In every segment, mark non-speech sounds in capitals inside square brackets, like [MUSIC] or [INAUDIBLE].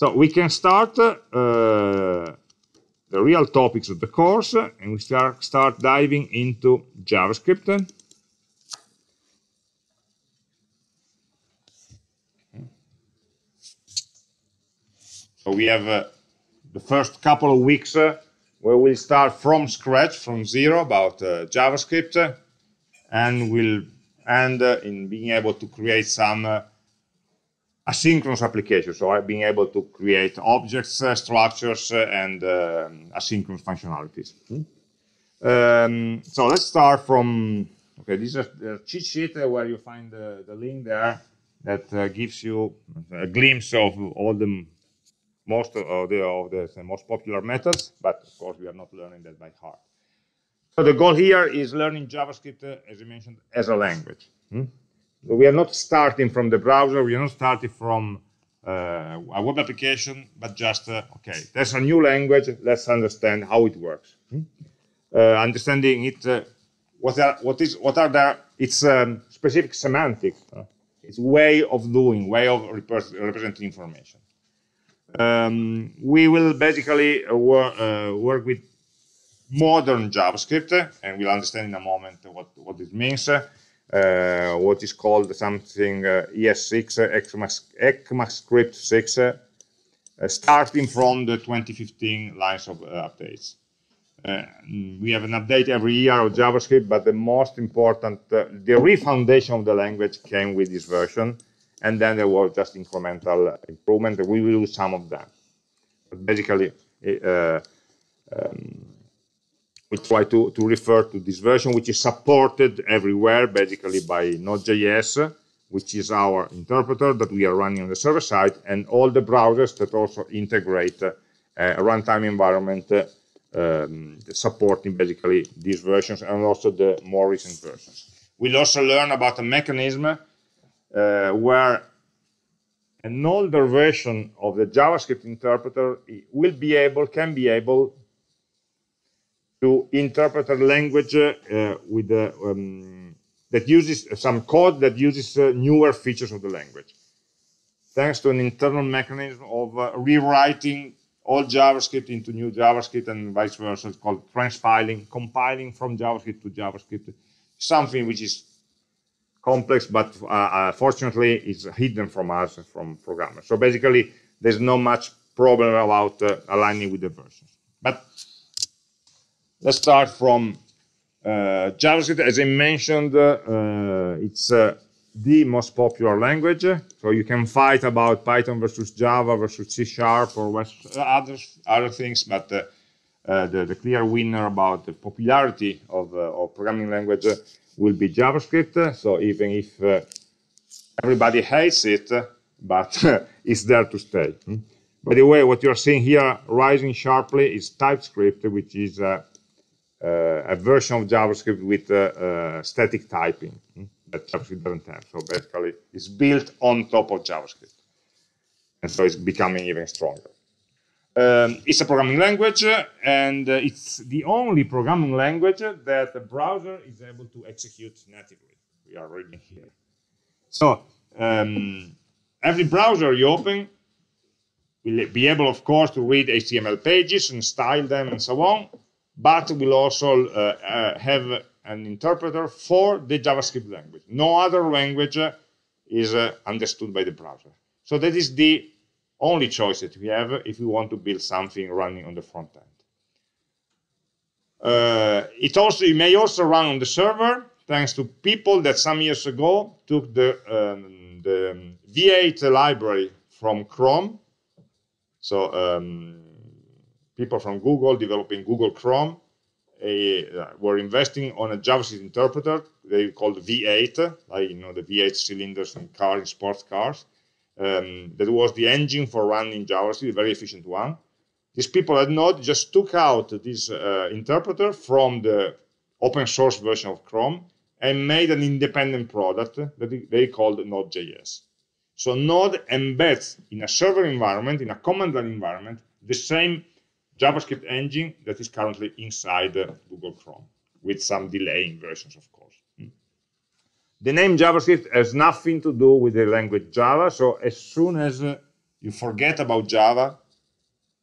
So we can start uh, the real topics of the course, and we start, start diving into JavaScript. So we have uh, the first couple of weeks uh, where we'll start from scratch, from zero, about uh, JavaScript, and we'll end uh, in being able to create some uh, asynchronous applications. So uh, being able to create objects, structures, and um, asynchronous functionalities. Hmm? Um, so let's start from, okay, this is a cheat sheet where you find the, the link there that gives you a glimpse of all the most of the, of the most popular methods, but of course we are not learning that by heart. So the goal here is learning JavaScript, uh, as I mentioned, as a language. Hmm? So we are not starting from the browser, we are not starting from uh, a web application, but just, uh, okay, there's a new language, let's understand how it works. Hmm? Uh, understanding it, uh, what are, what, is, what are the, its um, specific semantics, its way of doing, way of representing information. Um, we will basically uh, wor uh, work with modern JavaScript, and we'll understand in a moment what, what this means. Uh, what is called something uh, ES6, ECMAScript 6, uh, starting from the 2015 lines of uh, updates. we have an update every year of JavaScript, but the most important, the refoundation of the language came with this version and then there was just incremental improvement. We will do some of them. But basically, uh, um, we try to, to refer to this version, which is supported everywhere, basically by Node.js, which is our interpreter that we are running on the server side, and all the browsers that also integrate uh, a runtime environment uh, um, supporting basically these versions and also the more recent versions. We'll also learn about a mechanism uh, where an older version of the JavaScript interpreter will be able, can be able to interpret a language uh, with uh, um, that uses some code that uses uh, newer features of the language, thanks to an internal mechanism of uh, rewriting all JavaScript into new JavaScript and vice versa. It's called transpiling, compiling from JavaScript to JavaScript, something which is complex, but uh, uh, fortunately it's hidden from us, from programmers. So basically, there's not much problem about aligning with the versions. But let's start from uh, JavaScript. As I mentioned, uh, it's uh, the most popular language. So you can fight about Python versus Java versus C Sharp or other, other things, but the, the, clear winner about the popularity of, of programming language will be JavaScript. So even if uh, everybody hates it, but [LAUGHS] it's there to stay. Hmm? By the way, what you're seeing here rising sharply is TypeScript, which is a, a version of JavaScript with uh, uh, static typing hmm? that JavaScript doesn't have. So basically, it's built on top of JavaScript. And so it's becoming even stronger. Um, it's a programming language, and uh, it's the only programming language that the browser is able to execute natively. We are reading here. So um, every browser you open will be able, of course, to read HTML pages and style them and so on, but will also uh, uh, have an interpreter for the JavaScript language. No other language is uh, understood by the browser. So that is the only choice that we have if we want to build something running on the front end. Uh, it also it may also run on the server thanks to people that some years ago took the, um, the V8 library from Chrome. So um, people from Google developing Google Chrome uh, were investing on a JavaScript interpreter they called V8, like you know the V8 cylinders in cars, in sports cars um, that was the engine for running JavaScript, a very efficient one. These people at Node just took out this uh, interpreter from the open source version of Chrome and made an independent product that they called Node.js. So Node embeds in a server environment, in a command line environment, the same JavaScript engine that is currently inside Google Chrome, with some delaying versions, of course. The name JavaScript has nothing to do with the language Java. So as soon as uh, you forget about Java,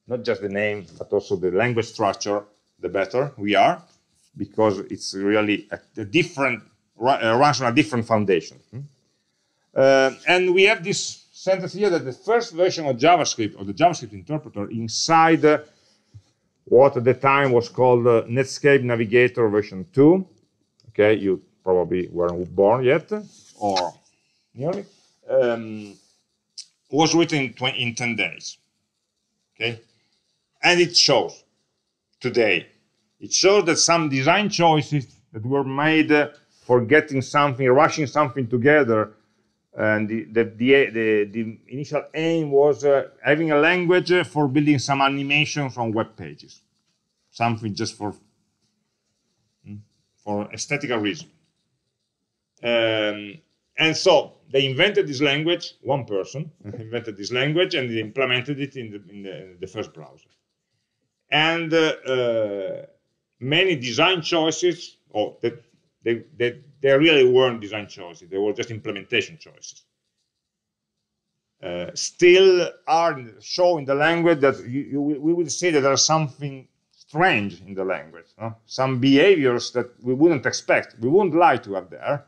not just the name, but also the language structure, the better we are, because it's really a, a different, uh, runs on a different foundation. Hmm? Uh, and we have this sentence here that the first version of JavaScript, or the JavaScript interpreter, inside uh, what at the time was called uh, Netscape Navigator version 2. Okay, you probably weren't born yet, or nearly. Um, was written in, in 10 days. Okay, and it shows today. It shows that some design choices that were made uh, for getting something, rushing something together, and the, the, the, the, initial aim was uh, having a language for building some animations on web pages, something just for hmm, for aesthetical reason. Um, and so they invented this language, one person invented this language and they implemented it in the, in the, in the first browser. And uh, uh, many design choices, or oh, that they, they, they really weren't design choices, they were just implementation choices. Uh, still are show in the language that you, you, we will see that there's something strange in the language, no? some behaviors that we wouldn't expect, we wouldn't like to have there,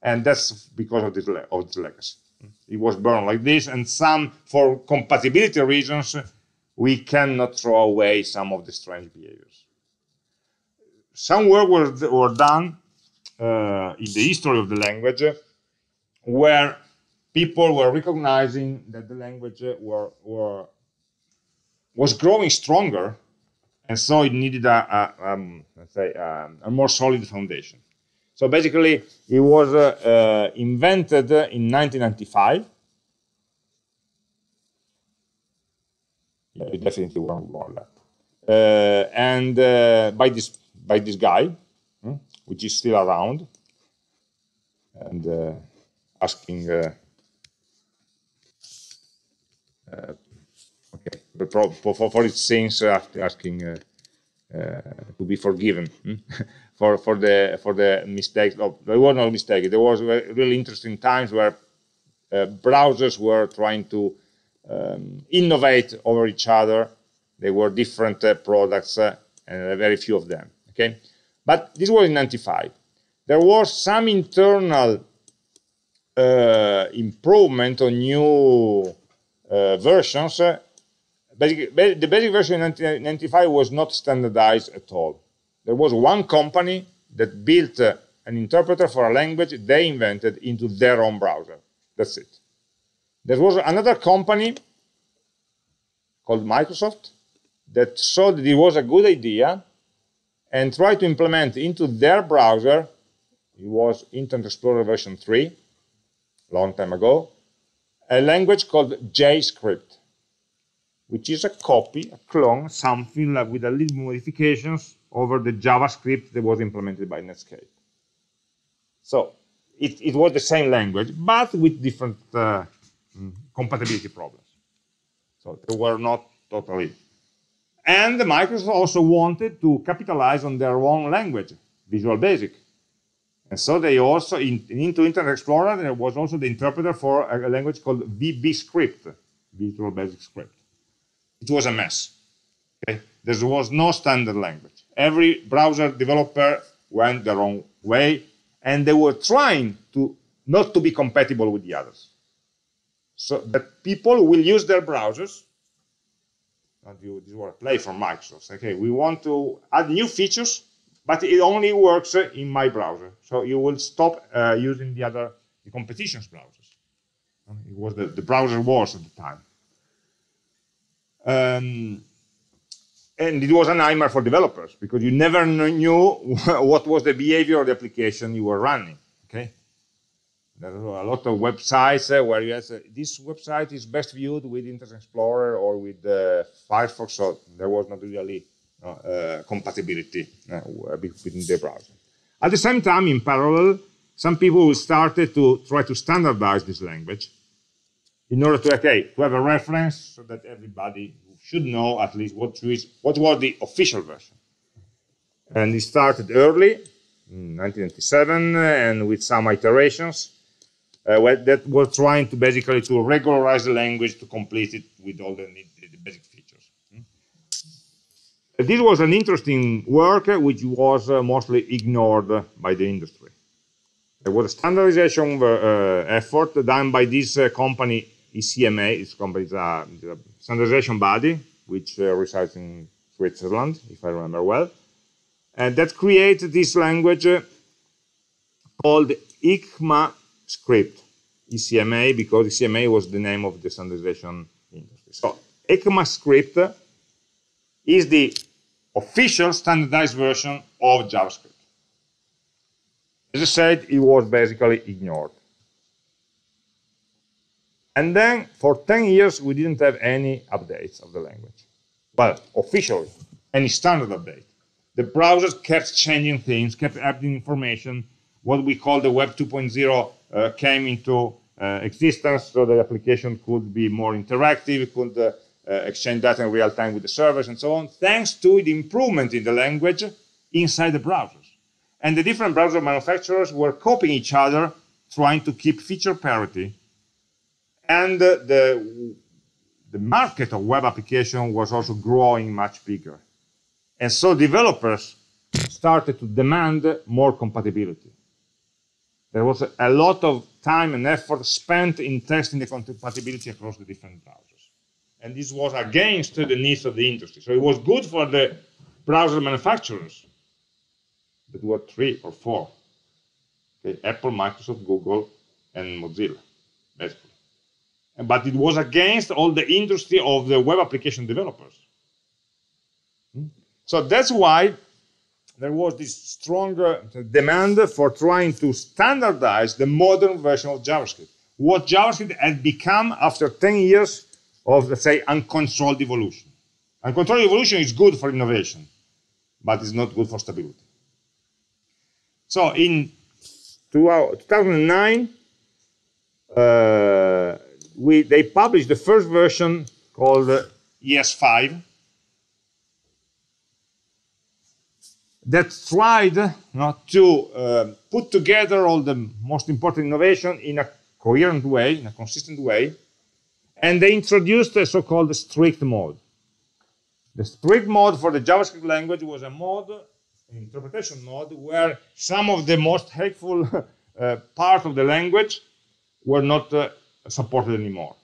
and that's because of this, of this legacy. It was born like this, and some, for compatibility reasons, we cannot throw away some of the strange behaviors. Some work was, were done in the history of the language where people were recognizing that the language were, were was growing stronger, and so it needed a, a um, let's say um, a more solid foundation. So basically, it was uh, uh, invented in 1995. Yeah, it definitely won't more that. Uh, and uh, by this by this guy, which is still around, and uh, asking. Uh, okay, for, for, for its sins asking to be forgiven. Hmm? [LAUGHS] for for the for the mistakes. There were no mistakes. There was really interesting times where uh, browsers were trying to um, innovate over each other. They were different uh, products, uh, and very few of them. Okay, but this was in '95. There was some internal uh, improvement on new uh, versions. Basic, the basic version in 1995 was not standardized at all there was one company that built uh, an interpreter for a language they invented into their own browser. That's it. There was another company called Microsoft that saw that it was a good idea and try to implement into their browser, it was Internet Explorer version 3, long time ago, a language called JScript, which is a copy, a clone, something like with a little modifications over the JavaScript that was implemented by Netscape. So it, it was the same language, but with different uh, mm, compatibility problems. So they were not totally. And the Microsoft also wanted to capitalize on their own language, Visual Basic. And so they also, in, into Internet Explorer, there was also the interpreter for a, language called VB Script, Visual Basic Script. It was a mess. Okay? There was no standard language every browser developer went their own way, and they were trying to not to be compatible with the others. So that people will use their browsers. And you, this was a play from Microsoft. Okay, we want to add new features, but it only works in my browser. So you will stop uh, using the other the competition's browsers. It was the, the browser wars at the time. Um, and it was a nightmare for developers because you never knew [LAUGHS] what was the behavior of the application you were running. There are a lot of websites uh, where you say this website is best viewed with Internet Explorer or with uh, Firefox, so there was not really compatibility between the browser. At the same time, in parallel, some people started to try to standardize this language in order to okay to have a reference so that everybody should know at least what, is, what was the official version. And it started early, in 1997, and with some iterations. Uh, that was trying to basically to regularize the language to complete it with all the, the, basic features. Hmm? This was an interesting work uh, which was uh, mostly ignored by the industry. There was a standardization uh, effort done by this uh, company, ECMA, this company is a, standardization body which uh, resides in Switzerland, if I remember well, and that created this language called ECMAScript, ECMA, because ECMA was the name of the standardization industry. So ECMAScript is the official standardized version of JavaScript. As I said, it was basically ignored. And then for 10 years, we didn't have any updates of the language. Well, officially, any standard update. The browsers kept changing things, kept adding information, what we call the Web 2.0 uh, came into uh, existence so the application could be more interactive, could uh, uh, exchange data in real time with the servers and so on, thanks to the improvement in the language inside the browsers. And the different browser manufacturers were copying each other, trying to keep feature parity. And the, the market of web application was also growing much bigger. And so developers started to demand more compatibility. There was a, lot of time and effort spent in testing the compatibility across the different browsers. And this was against the needs of the industry. So it was good for the browser manufacturers. That were three or four. Okay, Apple, Microsoft, Google, and Mozilla, basically. But it was against all the industry of the web application developers. Hmm? So that's why there was this strong demand for trying to standardize the modern version of JavaScript. What JavaScript had become after 10 years of, let's say, uncontrolled evolution. Uncontrolled evolution is good for innovation, but it's not good for stability. So in 2009, uh, we, they published the first version called ES5, that tried you know, to uh, put together all the most important innovation in a coherent way, in a consistent way, and they introduced a so-called strict mode. The strict mode for the JavaScript language was a mode, an interpretation mode, where some of the most helpful [LAUGHS] uh, part of the language were not uh, supported anymore.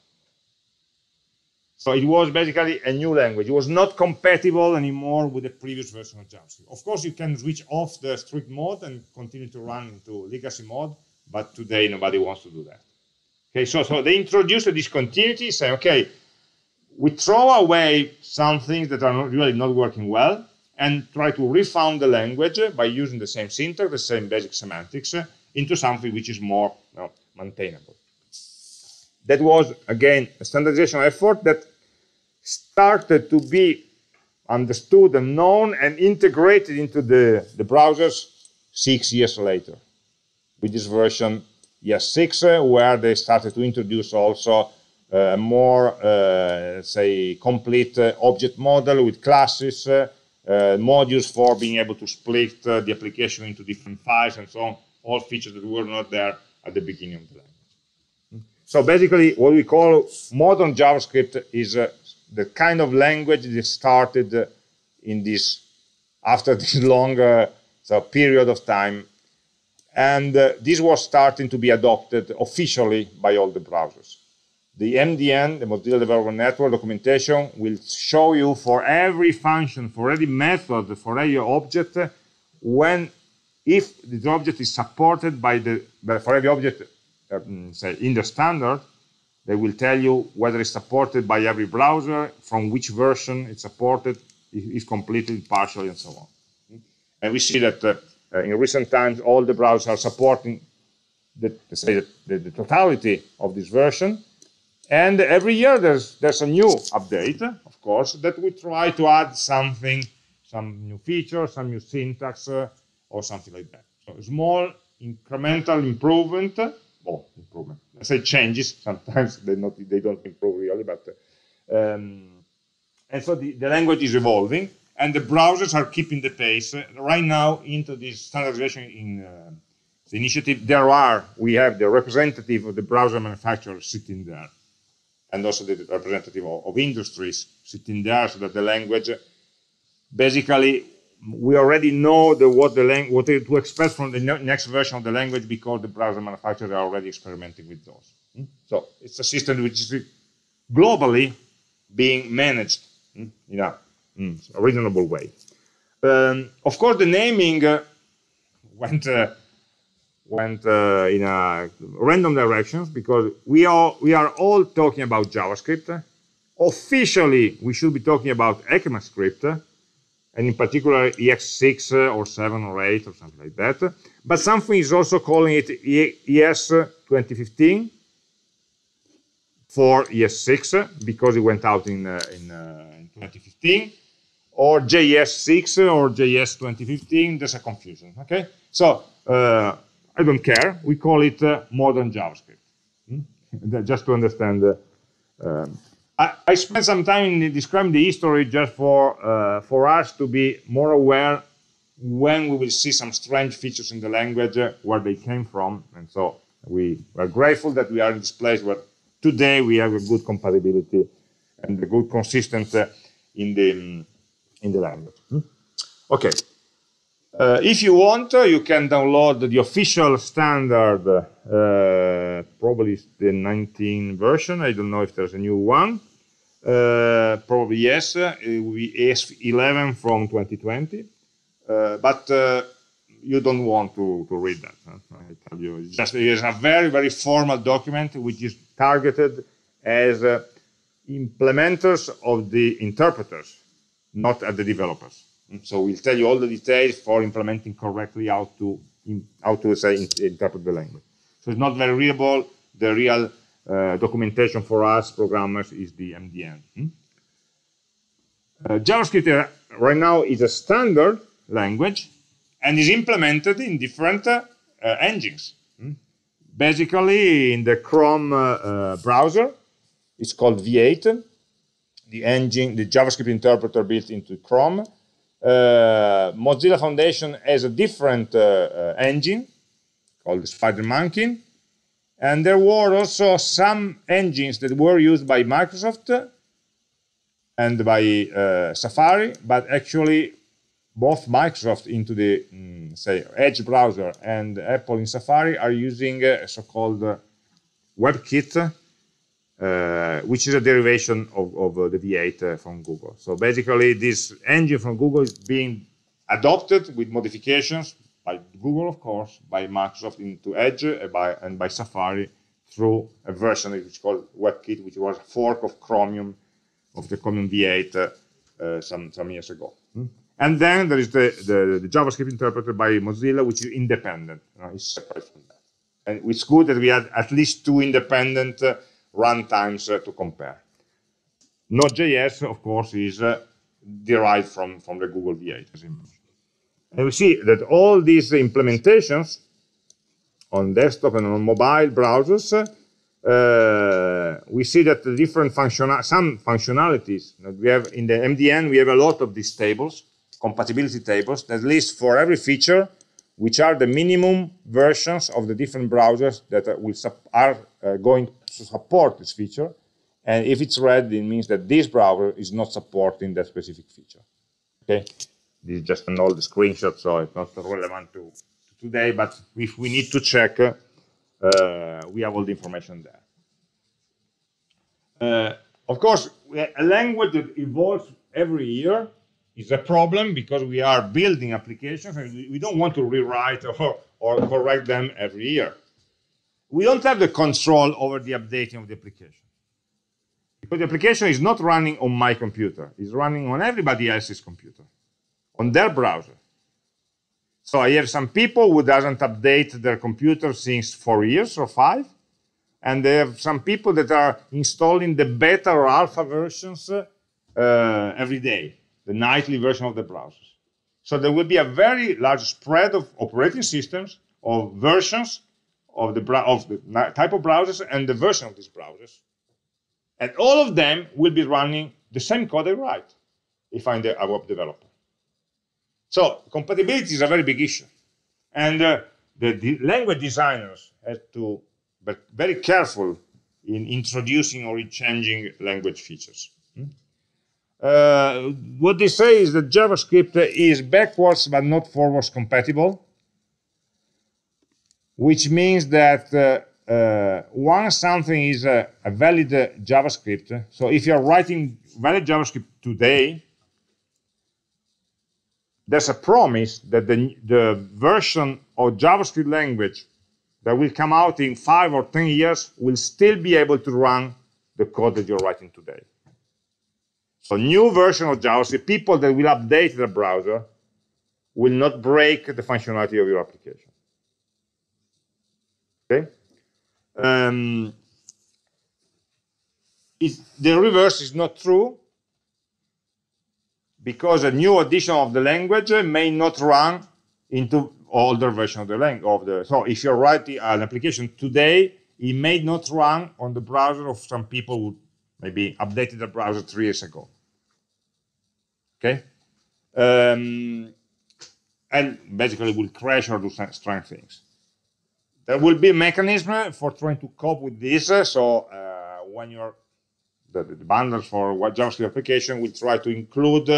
So it was basically a new language. It was not compatible anymore with the previous version of JavaScript. Of course, you can switch off the strict mode and continue to run into legacy mode, but today nobody wants to do that. Okay, so, so they introduced a discontinuity, saying, okay, we throw away some things that are not, really not working well and try to refound the language by using the same syntax, the same basic semantics, into something which is more you know, maintainable that was, again, a standardization effort that started to be understood and known and integrated into the, the browsers six years later with this version ES6, uh, where they started to introduce also a uh, more, uh, say, complete uh, object model with classes, uh, uh, modules for being able to split the application into different files and so on, all features that were not there at the beginning of the. So basically, what we call modern JavaScript is uh, the kind of language that started uh, in this [LAUGHS] after this long uh, so period of time, and uh, this was starting to be adopted officially by all the browsers. The MDN, the Mozilla Developer Network documentation, will show you for every function, for every method, for every object, when if the object is supported by the for every object um, say in the standard, they will tell you whether it's supported by every browser, from which version it's supported, if completely, partially, and so on. And we see that uh, uh, in recent times, all the browsers are supporting the, say the, the, totality of this version. And every year there's there's a new update, of course, that we try to add something, some new feature, some new syntax, uh, or something like that. So small incremental improvement oh, improvement. I say changes. Sometimes [LAUGHS] they not they don't improve really, but um, and so the, the language is evolving, and the browsers are keeping the pace right now into this standardization in uh, the initiative, there are, we have the representative of the browser manufacturer sitting there, and also the representative of, of industries sitting there, so that the language, basically, we already know the, what the lang what to expect from the next version of the language because the browser manufacturers are already experimenting with those. Hmm? So it's a system which is globally being managed hmm, in a, hmm, reasonable way. Um, of course, the naming uh, [LAUGHS] went uh, went uh, in a random directions because we are we are all talking about JavaScript. Officially, we should be talking about ECMAScript, and in particular ES6 or 7 or 8 or something like that. But something is also calling it ES 2015 for ES6 because it went out in, uh, in, uh, in 2015 or JS6 or JS 2015, there's a confusion, okay? So uh, I don't care. We call it uh, modern JavaScript. Hmm? [LAUGHS] Just to understand. Uh, um, I, spent some time in describing the history just for uh, for us to be more aware when we will see some strange features in the language, uh, where they came from. And so we are grateful that we are in this place where today we have a good compatibility and a good consistency in the in the language. Hmm? Okay. Uh, if you want, uh, you can download the official standard, uh, probably the 19 version. I don't know if there's a new one. Uh, probably yes. Uh, it will be ES11 from 2020. Uh, but you don't want to, to read that. Huh? I tell you, it's just it's a very, very formal document which is targeted as implementers of the interpreters, not at the developers. So we'll tell you all the details for implementing correctly how to how to say interpret the language. So it's not very readable. The real uh, documentation for us programmers is the MDN. Hmm? Uh, JavaScript uh, right now is a standard language and is implemented in different uh, engines. Hmm? Basically, in the Chrome uh, uh, browser, it's called V8. The engine, the JavaScript interpreter built into Chrome uh, Mozilla Foundation has a different uh, uh, engine called SpiderMonkey. And there were also some engines that were used by Microsoft and by uh, Safari, but actually both Microsoft into the, mm, say, Edge browser and Apple in Safari are using a so-called uh, WebKit uh, which is a derivation of, of uh, the V8 uh, from Google. So basically, this engine from Google is being adopted with modifications by Google, of course, by Microsoft into Edge and by, and by Safari through a version which is called WebKit, which was a fork of Chromium, of the Chromium V8 uh, uh, some, some years ago. Hmm? And then there is the, the, the, JavaScript interpreter by Mozilla, which is independent. You know, it's separate from that. And it's good that we had at least two independent uh, runtimes uh, to compare. Node.js, of course, is uh, derived from, from the Google V8, as I mentioned. And we see that all these implementations on desktop and on mobile browsers, uh, we see that the different functional, some functionalities that we have in the MDN, we have a lot of these tables, compatibility tables, that list for every feature, which are the minimum versions of the different browsers that will are uh, going to support this feature. And if it's red, it means that this browser is not supporting that specific feature. Okay, this is just an old screenshot, so it's not relevant to, to today. But if we need to check, uh, we have all the information there. Uh, of course, a language that evolves every year is a problem because we are building applications and we don't want to rewrite or, or correct them every year we don't have the control over the updating of the application. Because the application is not running on my computer. It's running on everybody else's computer, on their browser. So I have some people who doesn't update their computer since four years or five. And they have some people that are installing the beta or alpha versions uh, every day, the nightly version of the browsers. So there will be a very large spread of operating systems, of versions, of the, of the type of browsers and the version of these browsers. And all of them will be running the same code I write if I'm a web developer. So compatibility is a very big issue. And uh, the, language designers have to be very careful in introducing or in changing language features. Hmm? Uh, what they say is that JavaScript is backwards but not forwards compatible, which means that uh, uh, once something is a, a valid JavaScript, so if you're writing valid JavaScript today, there's a promise that the, the version of JavaScript language that will come out in five or 10 years will still be able to run the code that you're writing today. So new version of JavaScript, people that will update the browser will not break the functionality of your application. Okay? Um, the reverse is not true because a new edition of the language may not run into older version of the language of the so if you're writing an application today it may not run on the browser of some people who maybe updated the browser three years ago. Okay? Um, and basically will crash or do strange things. There will be a mechanism for trying to cope with this so uh, when you're the, the bundles for what JavaScript application will try to include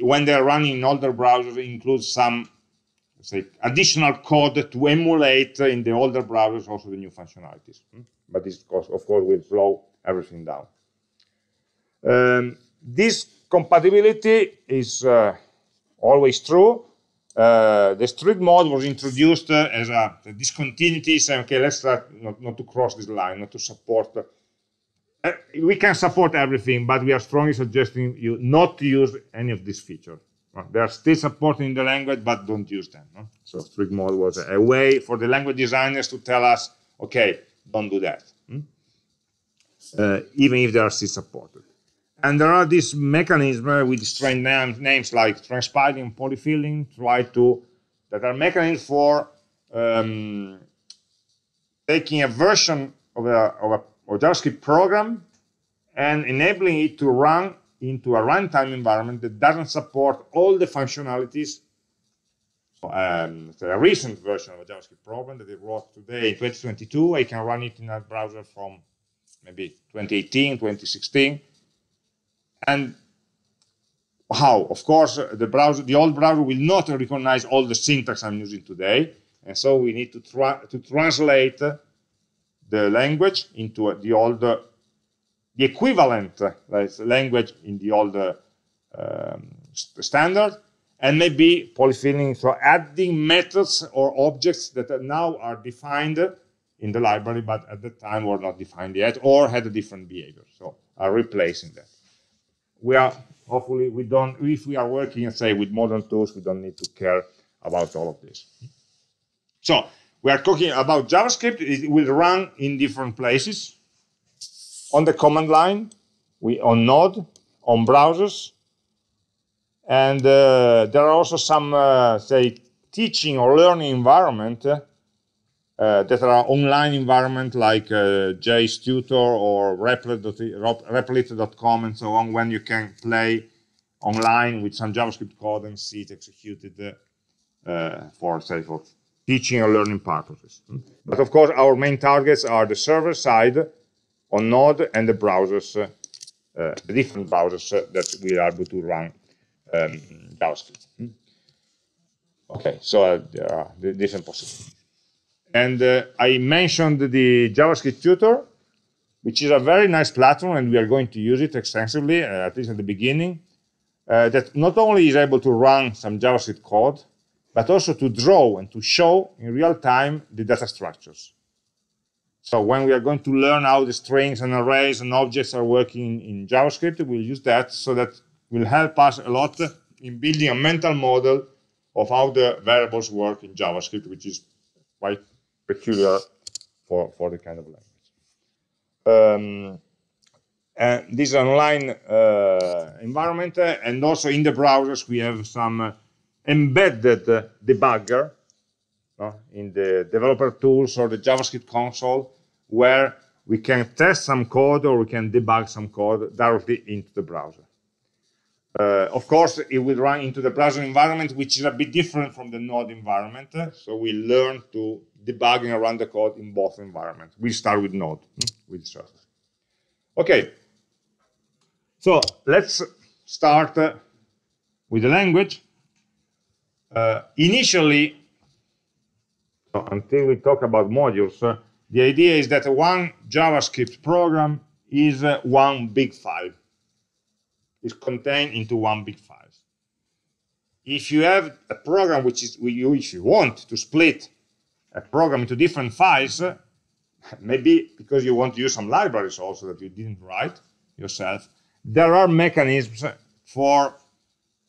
when they're running in older browsers include some say additional code to emulate in the older browsers also the new functionalities. Hmm? But this, of course, will slow everything down. Um, this compatibility is uh, always true. Uh, the strict mode was introduced uh, as a, discontinuity, saying, okay, let's not, not, to cross this line, not to support. Uh, we can support everything, but we are strongly suggesting you not to use any of these features. They are still supporting the language, but don't use them. No? So strict mode was a way for the language designers to tell us, okay, don't do that, hmm? uh, even if they are still supported. And there are these mechanisms with strange names, names like transpiling polyfilling, try to, that are mechanisms for um, taking a version of a, of a of JavaScript program and enabling it to run into a runtime environment that doesn't support all the functionalities. Um, so a recent version of a JavaScript program that I wrote today in 2022, I can run it in a browser from maybe 2018, 2016. And how? Of course, the browser, the old browser will not recognize all the syntax I'm using today. And so we need to, tra to translate the language into the old the equivalent language in the old um, standard, and maybe polyfilling, so adding methods or objects that are now are defined in the library, but at the time were not defined yet, or had a different behavior. So are replacing that. We are hopefully we don't if we are working, say, with modern tools, we don't need to care about all of this. So we are talking about JavaScript. It will run in different places on the command line, we on Node, on browsers, and uh, there are also some, uh, say, teaching or learning environment uh, that are online environment like uh, JSTutor or Replit.com and so on, when you can play online with some JavaScript code and see it executed uh, for, say, for teaching or learning purposes. But of course, our main targets are the server side, on Node and the browsers, uh, uh, the different browsers uh, that we are able to run um, JavaScript. Okay, so there are different possibilities. And I mentioned the JavaScript tutor, which is a very nice platform, and we are going to use it extensively, uh, at least at the beginning, uh, that not only is able to run some JavaScript code, but also to draw and to show in real time the data structures. So when we are going to learn how the strings and arrays and objects are working in JavaScript, we'll use that so that will help us a lot in building a mental model of how the variables work in JavaScript, which is quite peculiar for, for the kind of language. Um, and this online uh, environment, uh, and also in the browsers we have some uh, embedded debugger in the developer tools or the JavaScript console where we can test some code or we can debug some code directly into the browser. Uh, of course, it will run into the browser environment, which is a bit different from the node environment. So we learn to debugging around the code in both environments. We start with node, hmm, with Surface. Okay, so let's start uh, with the language. Uh, initially, until we talk about modules, uh, the idea is that one JavaScript program is uh, one big file. It's contained into one big file. If you have a program which is, if you want to split a program into different files, uh, maybe because you want to use some libraries also that you didn't write yourself, there are mechanisms for,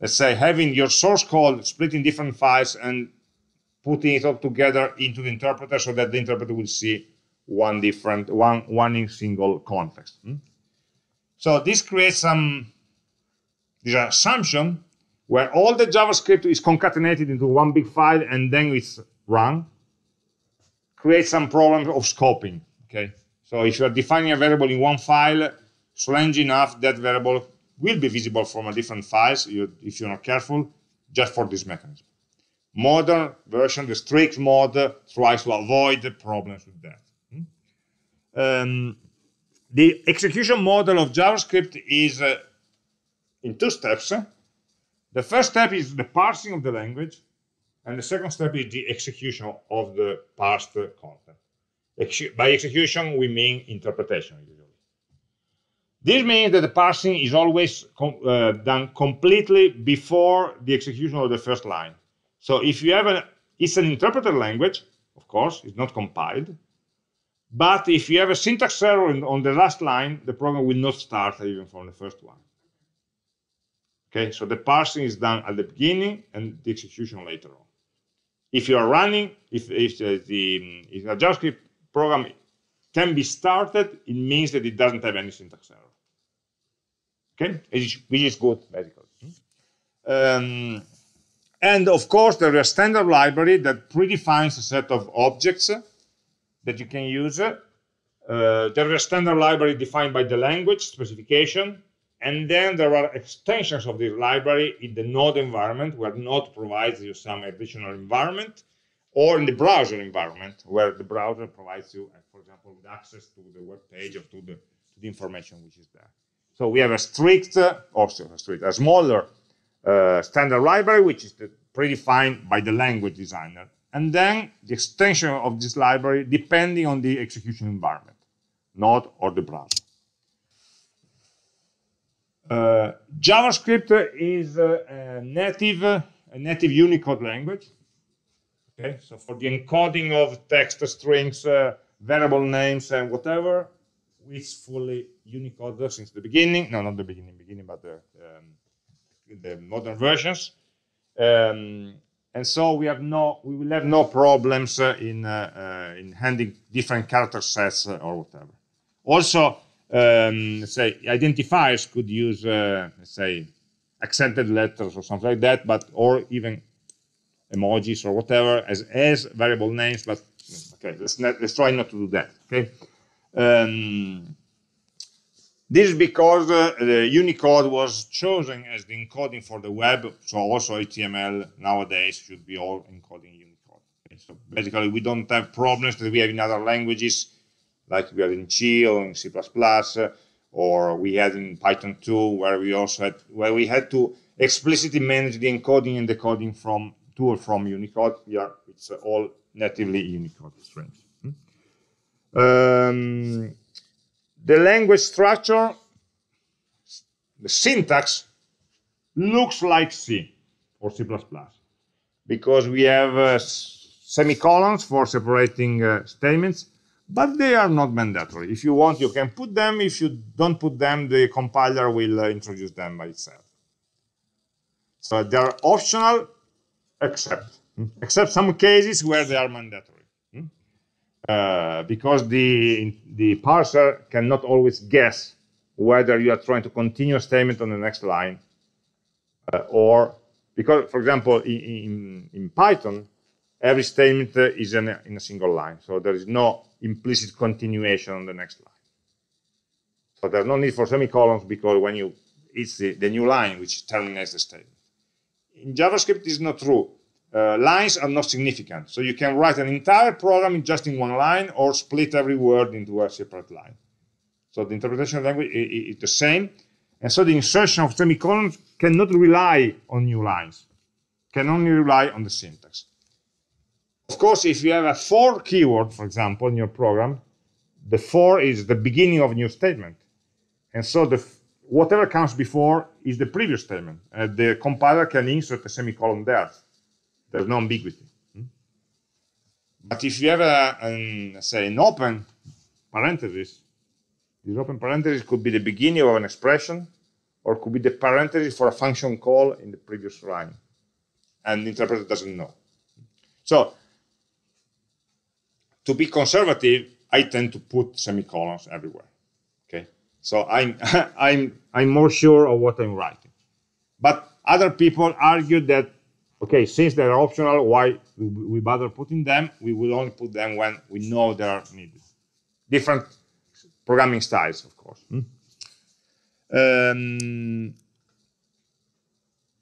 let's say, having your source code split in different files and putting it all together into the interpreter so that the interpreter will see one different, one, one single context. Hmm? So this creates some this assumption where all the JavaScript is concatenated into one big file and then it's run, creates some problem of scoping. Okay, so if you are defining a variable in one file, strange enough, that variable will be visible from a different files if you're not careful, just for this mechanism. Modern version, the strict mode, tries to avoid the problems with that. Hmm? Um, the execution model of JavaScript is uh, in two steps. The first step is the parsing of the language, and the second step is the execution of the parsed content. by execution, we mean interpretation. This means that the parsing is always com uh, done completely before the execution of the first line. So if you have an, it's an interpreted language, of course, it's not compiled. But if you have a syntax error on the last line, the program will not start even from the first one. Okay, so the parsing is done at the beginning and the execution later on. If you are running, if, if, the, if a JavaScript program can be started, it means that it doesn't have any syntax error. Okay, which is good, basically. Um, and of course, there is a standard library that predefines a set of objects that you can use. Uh, there is a standard library defined by the language specification. And then there are extensions of this library in the node environment, where node provides you some additional environment, or in the browser environment, where the browser provides you, for example, with access to the web page or to the, to the information which is there. So we have a strict, also a strict, a smaller uh, standard library, which is predefined by the language designer. And then the extension of this library depending on the execution environment, node or the browser. Uh, JavaScript is a native, a native Unicode language. Okay, so for the encoding of text strings, uh, variable names, and whatever, it's fully Unicode since the beginning. No, not the beginning, beginning, but the um, the modern versions. Um, and so we have no, we will have no problems uh, in uh, uh, in handling different character sets or whatever. Also, um, say identifiers could use, let's say, accented letters or something like that, but or even emojis or whatever as as variable names. But okay, let's not, let's try not to do that. Okay. Um, this is because uh, the Unicode was chosen as the encoding for the web, so also HTML nowadays should be all encoding Unicode. Okay, so basically, we don't have problems that we have in other languages, like we have in C or in C++, or we had in Python 2, where we also had where we had to explicitly manage the encoding and decoding from to or from Unicode. Here, it's all natively Unicode strings. Hmm? Um, the language structure, the syntax, looks like C or C++ because we have uh, semicolons for separating uh, statements, but they are not mandatory. If you want, you can put them. If you don't put them, the compiler will uh, introduce them by itself. So they are optional, except except some cases where they are mandatory. Uh, because the, the parser cannot always guess whether you are trying to continue a statement on the next line uh, or because, for example, in, in, in Python, every statement is in a, in a, single line. So there is no implicit continuation on the next line. So there's no need for semicolons because when you it's the, the new line which terminates the statement. In JavaScript, is not true. Uh, lines are not significant. So you can write an entire program just in one line or split every word into a separate line. So the interpretation of language is, the same. And so the insertion of semicolons cannot rely on new lines, can only rely on the syntax. Of course, if you have a for keyword, for example, in your program, the for is the beginning of a new statement. And so the whatever comes before is the previous statement. Uh, the compiler can insert a semicolon there. There's no ambiguity. Hmm? But if you have a, an, say, an open parenthesis, this open parenthesis could be the beginning of an expression, or could be the parenthesis for a function call in the previous line, and the interpreter doesn't know. So, to be conservative, I tend to put semicolons everywhere. Okay, so I'm [LAUGHS] I'm I'm more sure of what I'm writing. But other people argue that okay, since they're optional, why we bother putting them? We will only put them when we know they are needed. Different programming styles, of course. Hmm? Um,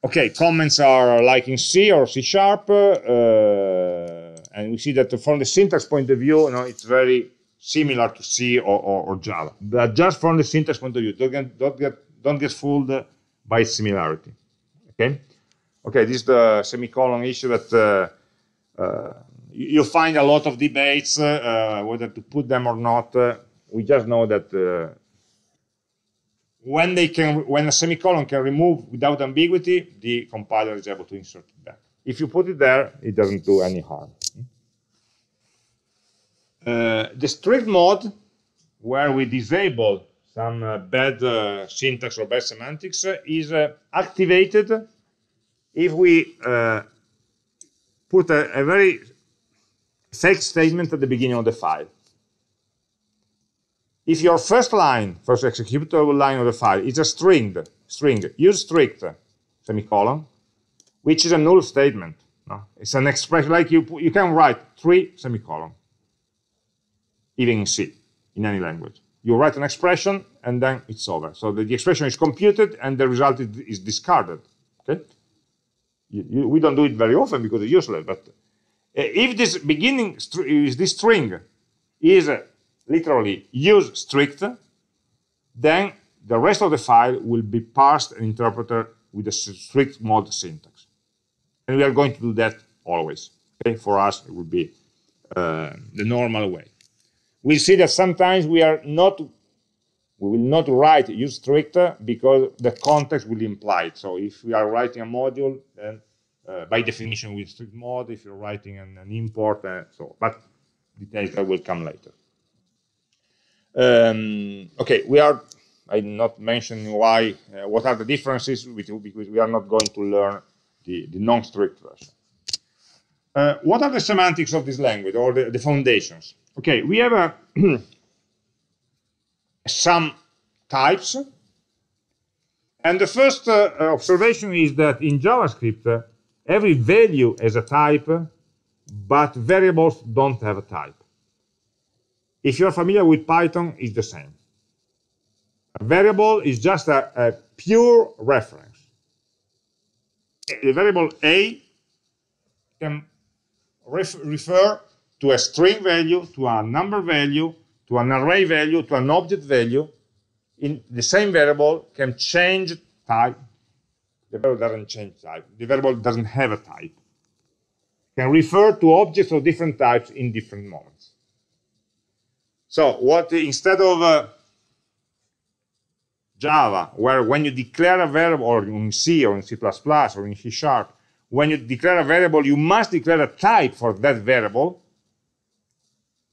okay, comments are like in C or C sharp, uh, and we see that from the syntax point of view, you know, it's very similar to C or, or, or, Java. But just from the syntax point of view, don't get, don't get, don't get fooled by similarity. Okay. Okay, this is the semicolon issue that uh, uh, you find a lot of debates uh, whether to put them or not. we just know that when they can, when a semicolon can remove without ambiguity, the compiler is able to insert it back. If you put it there, it doesn't do any harm. Uh, the strict mode, where we disable some uh, bad uh, syntax or bad semantics, is activated if we uh, put a, a, very fake statement at the beginning of the file. If your first line, first executable line of the file is a string, string, use strict, semicolon, which is a null statement. No? It's an expression, like you, you can write three semicolon, even in C, in any language. You write an expression, and then it's over. So the, the expression is computed, and the result is, is discarded. Okay? You, you, we don't do it very often because it's useless. But uh, if this beginning is this string is uh, literally use strict, then the rest of the file will be parsed and interpreted with a strict mode syntax. And we are going to do that always. Okay, for us it would be uh, the normal way. We'll see that sometimes we are not we will not write use strict because the context will imply it. So if we are writing a module, then uh, by definition with strict mode, if you're writing an, an import, uh, so, but details that will come later. Um, okay, we are, I'm not mentioning why, uh, what are the differences, because we are not going to learn the, the non-strict version. Uh, what are the semantics of this language, or the, the foundations? Okay, we have a [CLEARS THROAT] some types. And the first uh, observation is that in JavaScript, uh, every value has a type, but variables don't have a type. If you're familiar with Python, it's the same. A variable is just a, a pure reference. The variable A can ref refer to a string value, to a number value, to an array value, to an object value, in the same variable can change type. The variable doesn't change type. The variable doesn't have a type. Can refer to objects of different types in different moments. So what instead of uh, Java, where when you declare a variable, or in C or in C++ or in C Sharp, when you declare a variable, you must declare a type for that variable,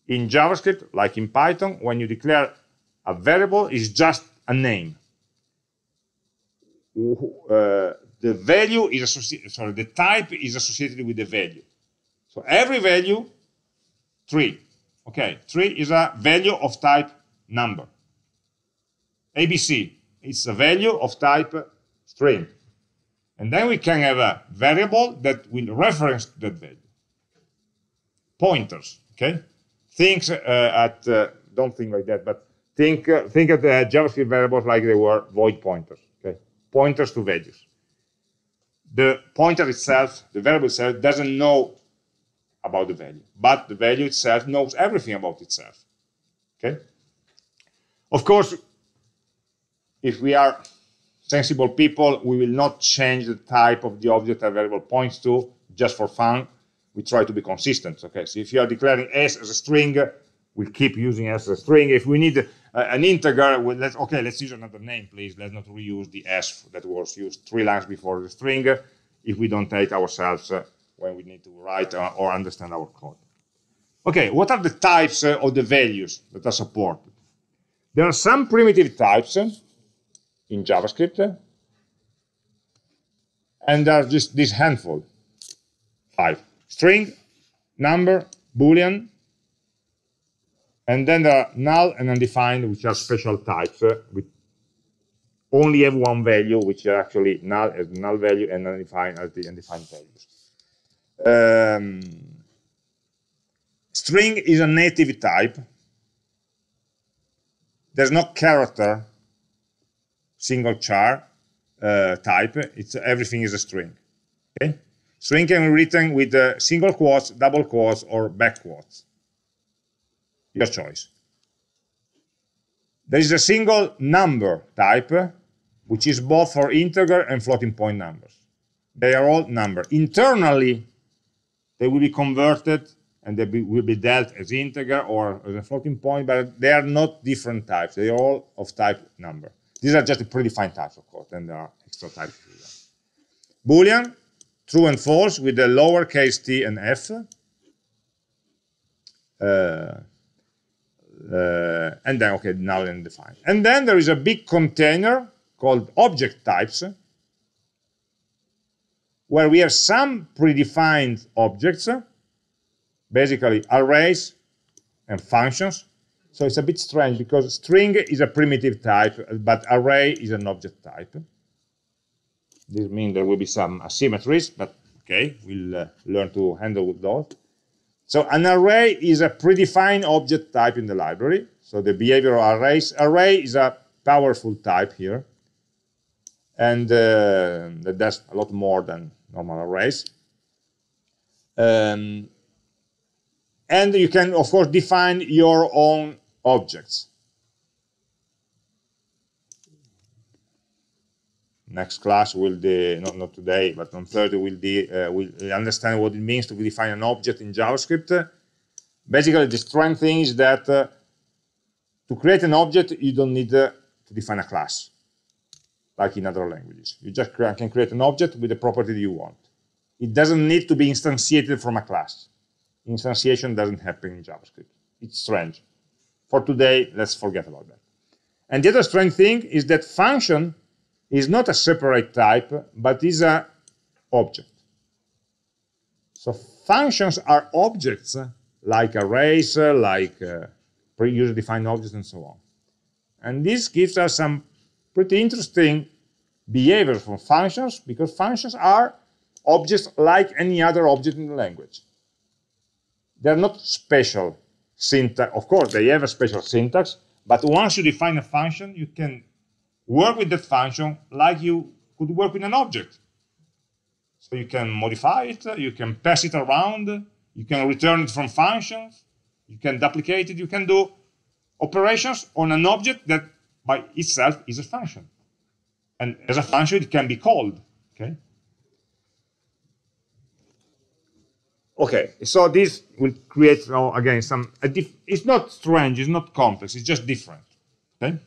in JavaScript, like in Python, when you declare a variable, it's just a name. Uh, the value is associated, sorry, the type is associated with the value. So every value, three. Okay, three is a value of type number. ABC, it's a value of type string. And then we can have a variable that will reference that value. Pointers, okay? Things uh, at, uh, don't think like that, but think uh, think of the JavaScript variables like they were void pointers, okay? Pointers to values. The pointer itself, the variable itself, doesn't know about the value, but the value itself knows everything about itself. Okay. Of course, if we are sensible people, we will not change the type of the object a variable points to just for fun. We try to be consistent. Okay, so if you are declaring s as a string, we'll keep using s as a string. If we need uh, an integer, well, let's, okay, let's use another name, please. Let's not reuse the s that was used three lines before the string if we don't take ourselves uh, when we need to write uh, or understand our code. Okay, what are the types uh, of the values that are supported? There are some primitive types in JavaScript, and there are just this handful, five. String, number, boolean, and then there are null and undefined, which are special types, uh, with only have one value, which are actually null as null value and undefined as the undefined values. Um, string is a native type. There's no character single char uh, type. It's everything is a string. Okay, string can be written with uh, single quotes, double quotes, or back quotes. Your choice. There is a single number type, which is both for integer and floating point numbers. They are all number. Internally, they will be converted and they be, will be dealt as integer or as a floating point, but they are not different types. They are all of type number. These are just the predefined types, of course, and there are extra types. Boolean, true and false with the lowercase t and f. Uh, uh, and then, okay, null and defined. And then there is a big container called object types, where we have some predefined objects, basically arrays and functions. So it's a bit strange because string is a primitive type, but array is an object type. This means there will be some asymmetries, but okay, we'll uh, learn to handle with those. So an array is a predefined object type in the library. So the behavioral arrays, array is a powerful type here. And uh, that does a lot more than normal arrays. Um, and you can, of course, define your own objects. Next class will de, not, not today, but on Thursday we'll, de, uh, we'll understand what it means to define an object in JavaScript. Basically, the strange thing is that uh, to create an object, you don't need uh, to define a class, like in other languages. You just can create an object with the property that you want. It doesn't need to be instantiated from a class. Instantiation doesn't happen in JavaScript. It's strange. For today, let's forget about that. And the other strange thing is that function is not a separate type, but is a object. So functions are objects like arrays, like uh, pre-user-defined objects, and so on. And this gives us some pretty interesting behavior from functions, because functions are objects like any other object in the language. They're not special syntax. Of course, they have a special syntax, but once you define a function, you can work with that function like you could work with an object. So you can modify it, you can pass it around, you can return it from functions, you can duplicate it, you can do operations on an object that by itself is a function. And as a function, it can be called. Okay. Okay, so this will create, know, again, some, it's not strange, it's not complex, it's just different. Okay.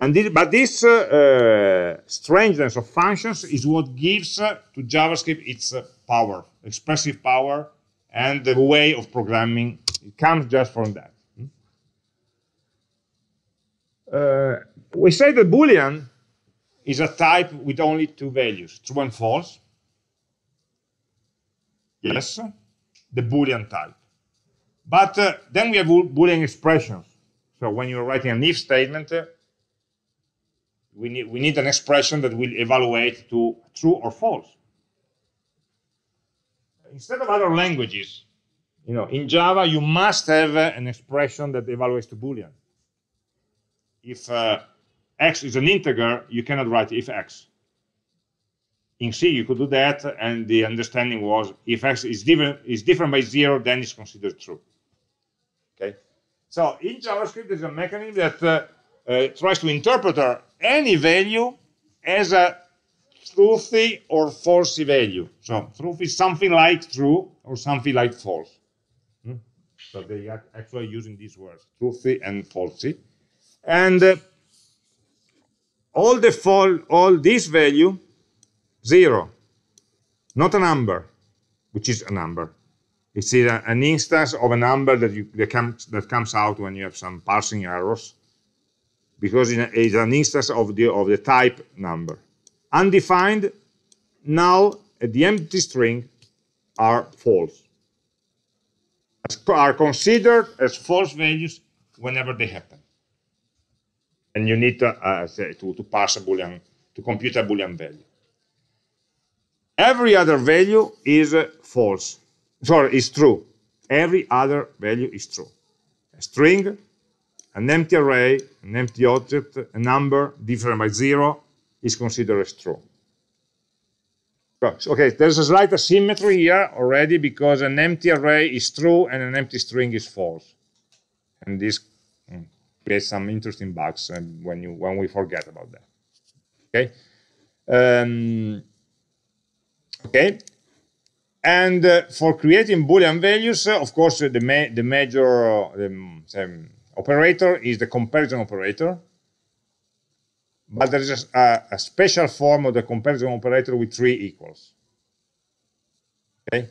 And this, but this uh, uh, strangeness of functions is what gives uh, to JavaScript its uh, power, expressive power, and the way of programming. It comes just from that. Uh, we say that Boolean is a type with only two values, true and false. Yes, the Boolean type. But uh, then we have Boolean expressions. So when you're writing an if statement, we need, we need an expression that will evaluate to true or false. Instead of other languages, you know, in Java, you must have an expression that evaluates to Boolean. if uh, x is an integer, you cannot write if x. In C, you could do that, and the understanding was if x is different is different by zero, then it's considered true. Okay. So in JavaScript, there's a mechanism that uh, uh, tries to interpret any value as a truthy or falsy value. So truth is something like true or something like false. Hmm? So they are actually using these words, truthy and falsy. And uh, all the fall, all this value, zero, not a number, which is a number. It's an instance of a number that, you, that, comes, that comes out when you have some parsing errors, because it's an instance of the, of the type number undefined, null, and the empty string are false. Are considered as false values whenever they happen. And you need to, uh, to, to pass a boolean, to compute a boolean value. Every other value is uh, false. Sorry, is true. Every other value is true. A string, an empty array, an empty object, a number different by zero, is considered as true. Okay, there's a slight asymmetry here already because an empty array is true and an empty string is false. And this mm, creates some interesting bugs when you when we forget about that. Okay. Um, okay. And uh, for creating Boolean values, uh, of course, uh, the, ma the major um, operator is the comparison operator but there is a, a, special form of the comparison operator with three equals. Okay?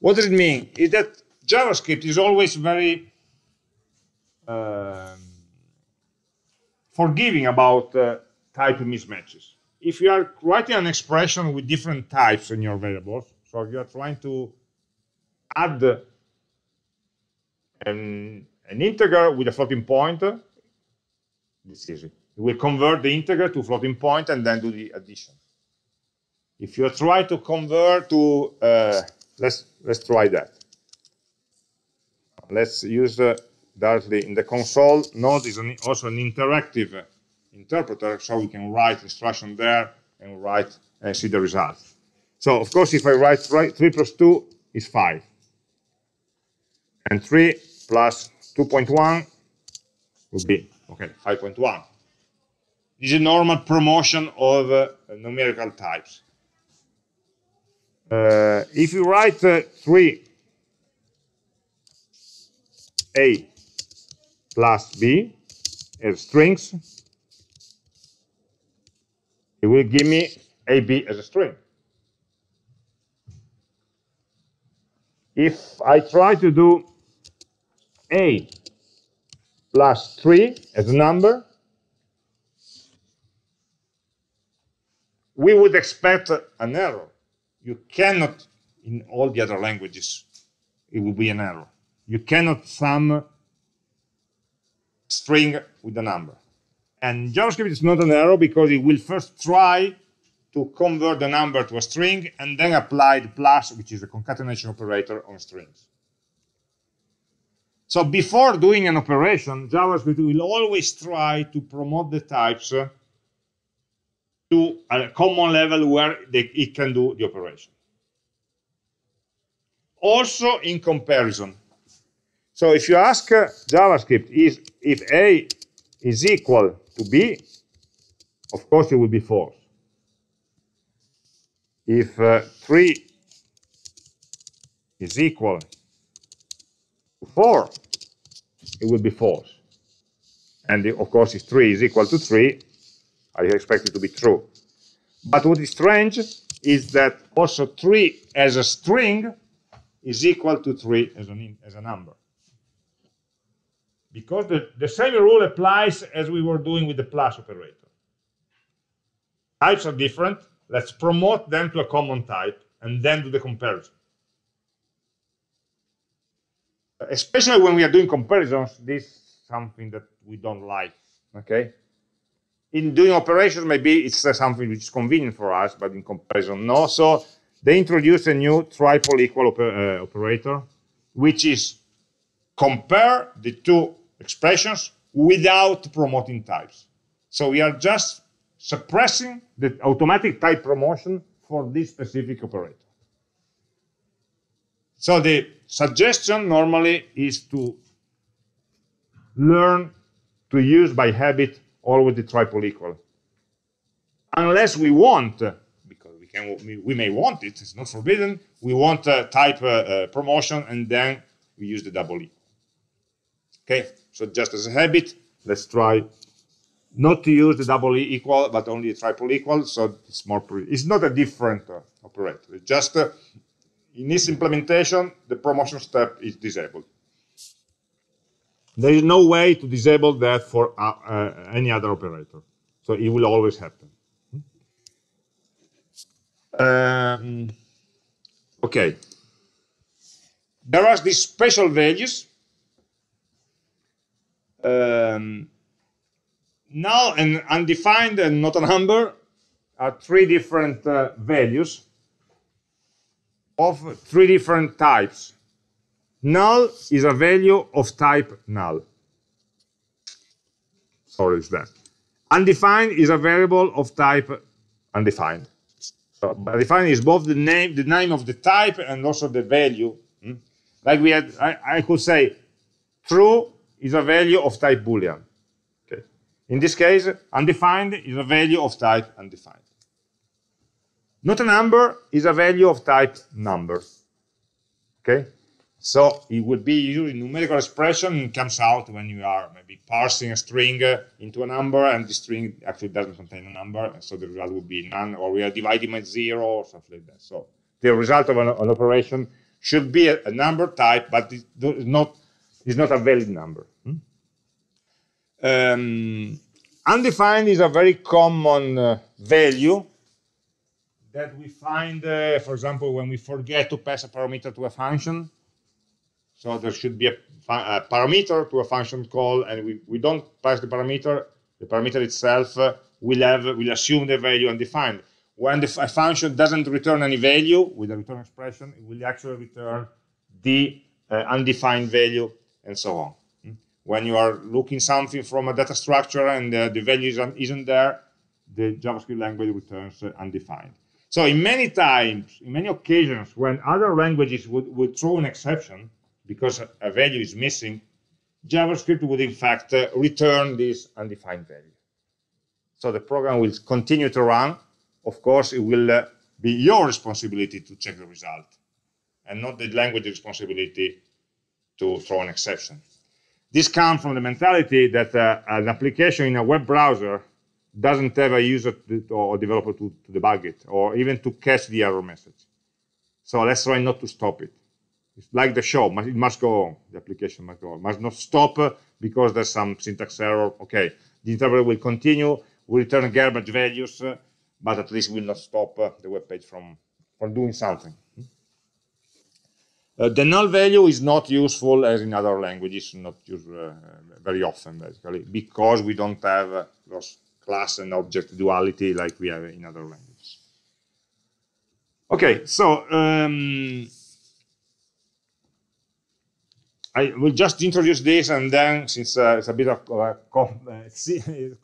What does it mean? Is that JavaScript is always very uh, forgiving about uh, type mismatches. If you are writing an expression with different types in your variables, so you are trying to add an, an integer with a floating point, it's easy we will convert the integer to floating point and then do the addition. If you try to convert to, uh, let's let's try that. Let's use uh, directly in the console. Node is an, also an interactive uh, interpreter, so we can write instruction there and write and see the result. So of course, if I write 3 plus 2 is 5. And 3 plus 2.1 would be, okay, 5.1 This is a normal promotion of uh, numerical types. Uh, if you write uh, 3 a plus b as strings, it will give me ab as a string. If I try to do a plus 3 as a number, we would expect an error. You cannot, in all the other languages, it will be an error. You cannot sum string with a number. And JavaScript is not an error because it will first try to convert the number to a string and then apply the plus, which is a concatenation operator on strings. So before doing an operation, JavaScript will always try to promote the types to a common level where they, it can do the operation. Also in comparison. So if you ask uh, JavaScript is if A is equal to B, of course it will be false. If uh, 3 is equal 4, it will be false. And of course, if 3 is equal to 3, I expect it to be true. But what is strange is that also 3 as a string is equal to 3 as, an, as a number. Because the, the same rule applies as we were doing with the plus operator. Types are different. Let's promote them to a common type and then do the comparison. Especially when we are doing comparisons, this is something that we don't like. Okay, in doing operations, maybe it's uh, something which is convenient for us, but in comparison, no. So they introduced a new triple equal uh, operator, which is compare the two expressions without promoting types. So we are just suppressing the automatic type promotion for this specific operator. So the suggestion normally is to learn to use by habit always the triple equal. Unless we want, because we can, we, may want it, it's not forbidden, we want a type uh, uh, promotion and then we use the double equal. Okay, so just as a habit, let's try not to use the double equal, but only the triple equal. So it's more, it's not a different uh, operator. It's just in this implementation, the promotion step is disabled. There is no way to disable that for uh, uh, any other operator. So it will always happen. Um, okay. There are these special values. Um, null and undefined and not a number are three different uh, values of three different types. Null is a value of type null. Sorry, it's that. Undefined is a variable of type undefined. So undefined is both the name, the name of the type and also the value. Hmm? Like we had, I, I could say true is a value of type boolean. Okay. In this case, undefined is a value of type undefined. Not a number is a value of type number. Okay? So it would be usually numerical expression comes out when you are maybe parsing a string into a number and the string actually doesn't contain a number. So the result would be none or we are dividing by zero or something like that. So the result of an, an operation should be a, a, number type, but it's not, it's not a valid number. Hmm? Um, undefined is a very common uh, value that we find, uh, for example, when we forget to pass a parameter to a function. So there should be a, a parameter to a function call, and we, we don't pass the parameter. The parameter itself uh, will have will assume the value undefined. When the function doesn't return any value with a return expression, it will actually return the uh, undefined value and so on. Hmm? When you are looking something from a data structure and uh, the value isn't, isn't there, the JavaScript language returns uh, undefined. So in many times, in many occasions, when other languages would, would throw an exception because a value is missing, JavaScript would in fact uh, return this undefined value. So the program will continue to run. Of course, it will uh, be your responsibility to check the result and not the language responsibility to throw an exception. This comes from the mentality that uh, an application in a web browser doesn't have a user to, or developer to, to debug it or even to catch the error message. So let's try not to stop it. It's like the show, it must go on. The application must go on. Must not stop because there's some syntax error. Okay, the interpreter will continue, will return garbage values, but at least will not stop the web page from, from doing something. Uh, the null value is not useful as in other languages, not used uh, very often, basically, because we don't have uh, those class and object duality like we have in other languages. Okay, so um, I will just introduce this and then, since uh, it's a bit of uh, com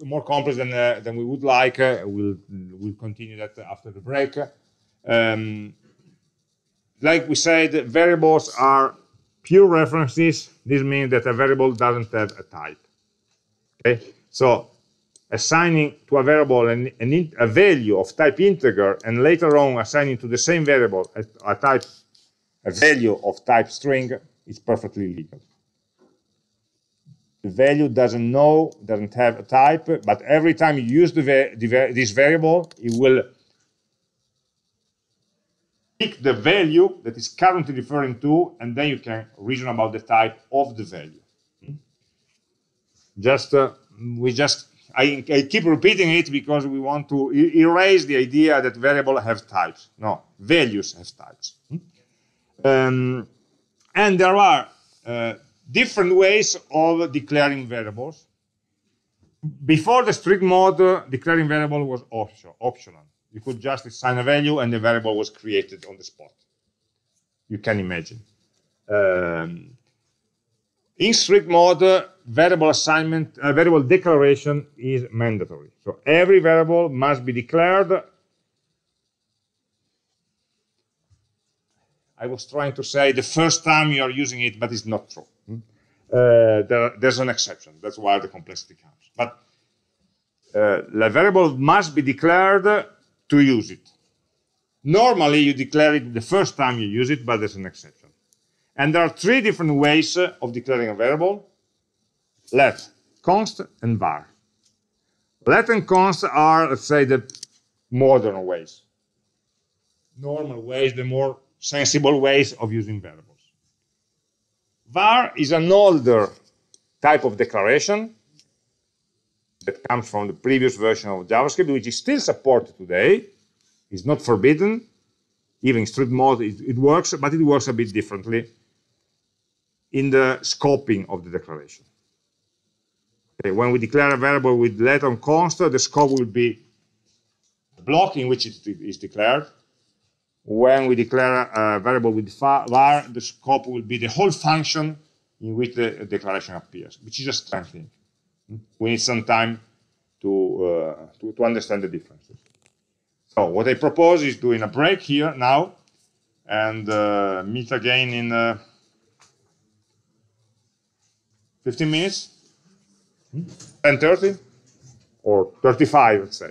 more complex than, uh, than we would like, uh, we'll, we'll continue that after the break. Um, like we said, variables are pure references. This means that a variable doesn't have a type. Okay, so assigning to a variable an, an a value of type integer and later on assigning to the same variable a, a type a value of type string is perfectly legal. The value doesn't know, doesn't have a type, but every time you use the, the, this variable, it will pick the value that is currently referring to, and then you can reason about the type of the value. Hmm? Just uh, we just I, I, keep repeating it because we want to erase the idea that variables have types. No, values have types. Hmm? Um, and there are uh, different ways of declaring variables. Before the strict mode, declaring variable was optional. You could just assign a value and the variable was created on the spot. You can imagine. Um, In strict mode, variable assignment, uh, variable declaration is mandatory. So every variable must be declared. I was trying to say the first time you are using it, but it's not true. Hmm? Uh, there, there's an exception. That's why the complexity comes. But uh, the variable must be declared to use it. Normally, you declare it the first time you use it, but there's an exception. And there are three different ways of declaring a variable. Let, const, and var. Let and const are, let's say, the modern ways. Normal ways, the more sensible ways of using variables. var is an older type of declaration that comes from the previous version of JavaScript, which is still supported today. It's not forbidden. Even strict mode, it, it works, but it works a bit differently in the scoping of the declaration. Okay, when we declare a variable with let on const, the scope will be the block in which it is declared. When we declare a variable with var, the scope will be the whole function in which the declaration appears, which is a strange thing. We need some time to, uh, to, to understand the differences. So what I propose is doing a break here now and uh, meet again in uh, 15 minutes, 10.30 or 35, let's say.